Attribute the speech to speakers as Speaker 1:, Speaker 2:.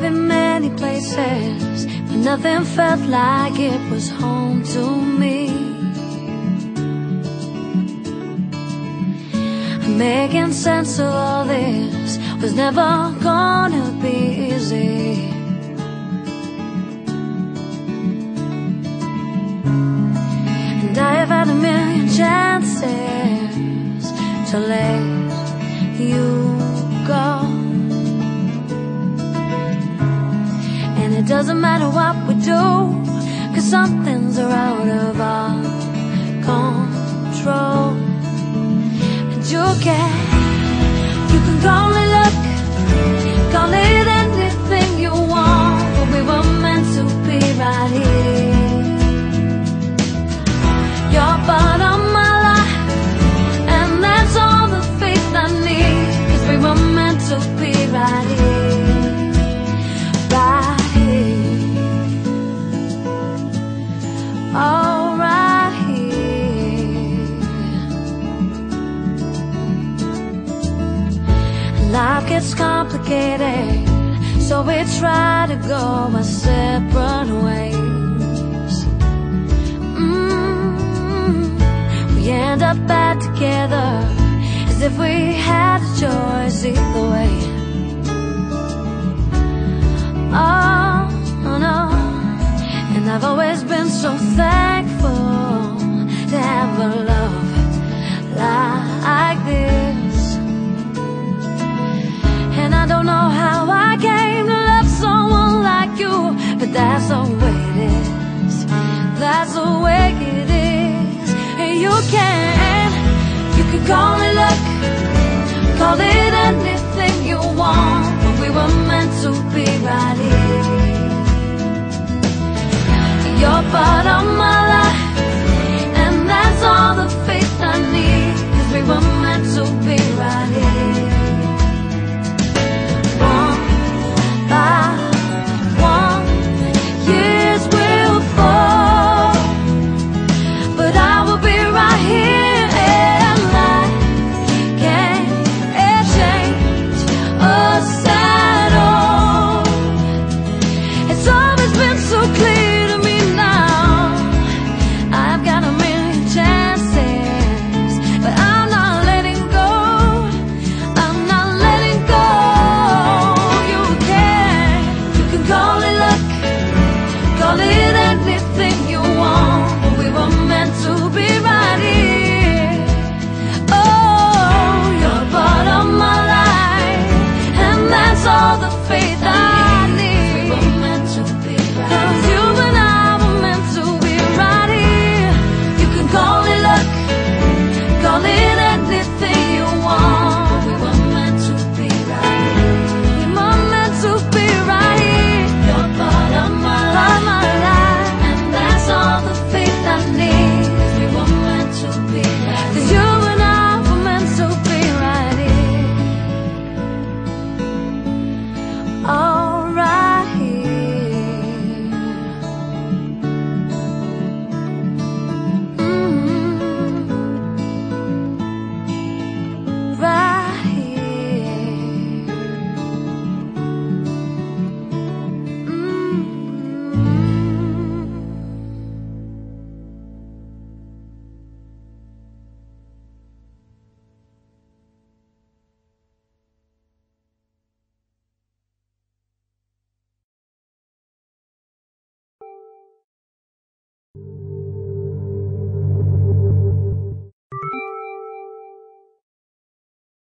Speaker 1: I've been many places, but nothing felt like it was home to me. Making sense of all this was never gonna be easy. And I have had a million chances to let doesn't matter what we do, cause some things are out of our control. And you can, Life gets complicated, so we try to go our separate ways. Mm, we end up back together as if we had a choice either way. Oh, no. And I've always been so thankful to have a love That's the way it is. And you can, you can call it luck, call it anything